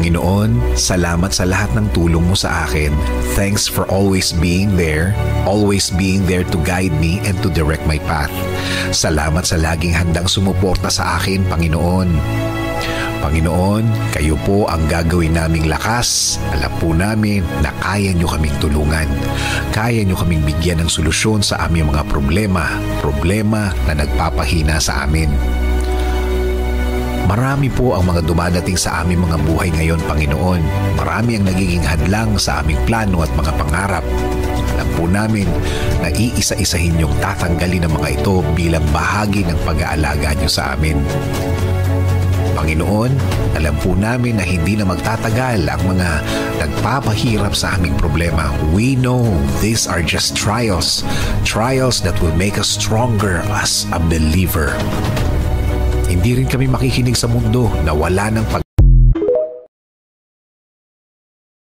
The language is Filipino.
Panginoon, salamat sa lahat ng tulong mo sa akin. Thanks for always being there, always being there to guide me and to direct my path. Salamat sa laging handang sumuporta sa akin, Panginoon. Panginoon, kayo po ang gagawin naming lakas. Alam po namin na kaya nyo kaming tulungan. Kaya nyo kaming bigyan ng solusyon sa aming mga problema. Problema na nagpapahina sa amin. Marami po ang mga dumadating sa aming mga buhay ngayon, Panginoon. Marami ang nagiging hadlang sa aming plano at mga pangarap. Alam po namin na iisa-isahin niyong tatanggalin ang mga ito bilang bahagi ng pag-aalaga niyo sa amin. Panginoon, alam po namin na hindi na magtatagal ang mga nagpapahirap sa aming problema. We know these are just trials, trials that will make us stronger as a believer. Hindi rin kami makikinig sa mundo na wala ng pag